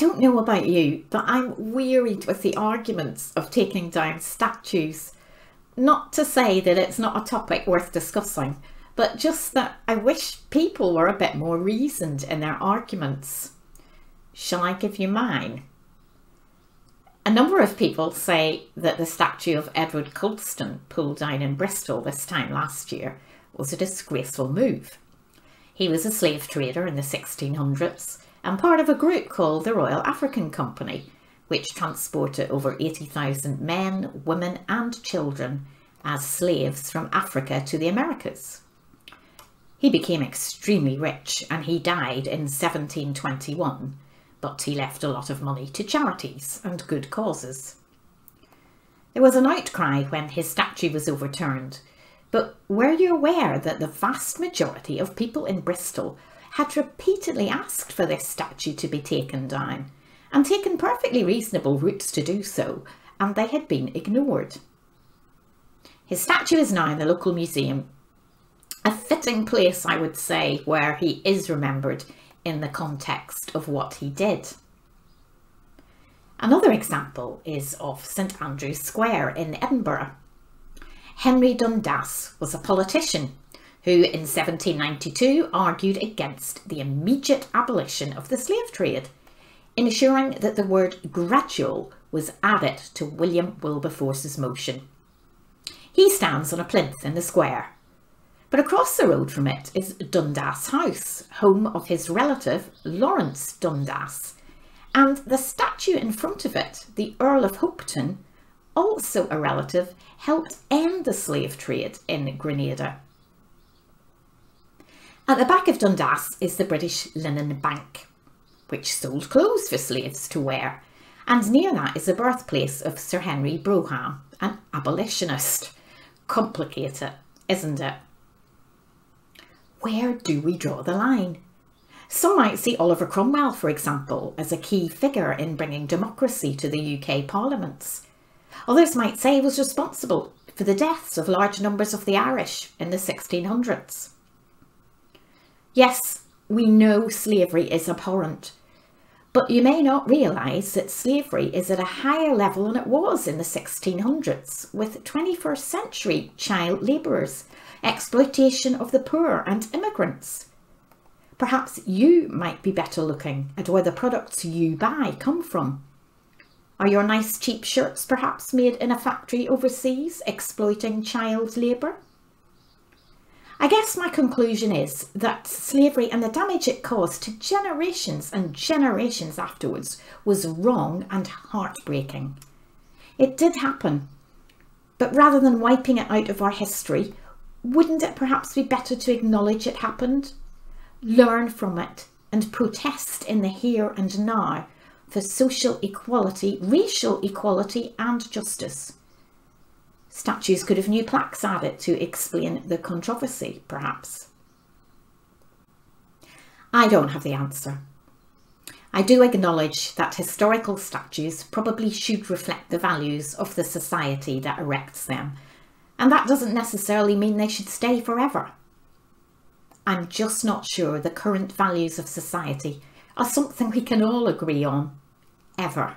don't know about you, but I'm wearied with the arguments of taking down statues. Not to say that it's not a topic worth discussing, but just that I wish people were a bit more reasoned in their arguments. Shall I give you mine? A number of people say that the statue of Edward Colston, pulled down in Bristol this time last year, was a disgraceful move. He was a slave trader in the 1600s and part of a group called the Royal African Company, which transported over 80,000 men, women and children as slaves from Africa to the Americas. He became extremely rich and he died in 1721, but he left a lot of money to charities and good causes. There was an outcry when his statue was overturned, but were you aware that the vast majority of people in Bristol had repeatedly asked for this statue to be taken down and taken perfectly reasonable routes to do so, and they had been ignored. His statue is now in the local museum, a fitting place, I would say, where he is remembered in the context of what he did. Another example is of St Andrew's Square in Edinburgh. Henry Dundas was a politician who in 1792 argued against the immediate abolition of the slave trade, ensuring that the word gradual was added to William Wilberforce's motion. He stands on a plinth in the square, but across the road from it is Dundas House, home of his relative Lawrence Dundas, and the statue in front of it, the Earl of Hopetoun, also a relative, helped end the slave trade in Grenada. At the back of Dundas is the British Linen Bank, which sold clothes for slaves to wear, and near that is the birthplace of Sir Henry Brougham, an abolitionist. Complicated, isn't it? Where do we draw the line? Some might see Oliver Cromwell, for example, as a key figure in bringing democracy to the UK parliaments. Others might say he was responsible for the deaths of large numbers of the Irish in the 1600s. Yes, we know slavery is abhorrent, but you may not realise that slavery is at a higher level than it was in the 1600s, with 21st century child labourers, exploitation of the poor and immigrants. Perhaps you might be better looking at where the products you buy come from. Are your nice cheap shirts perhaps made in a factory overseas exploiting child labour? I guess my conclusion is that slavery and the damage it caused to generations and generations afterwards was wrong and heartbreaking. It did happen, but rather than wiping it out of our history, wouldn't it perhaps be better to acknowledge it happened, learn from it, and protest in the here and now for social equality, racial equality, and justice? Statues could have new plaques added to explain the controversy, perhaps. I don't have the answer. I do acknowledge that historical statues probably should reflect the values of the society that erects them, and that doesn't necessarily mean they should stay forever. I'm just not sure the current values of society are something we can all agree on, ever.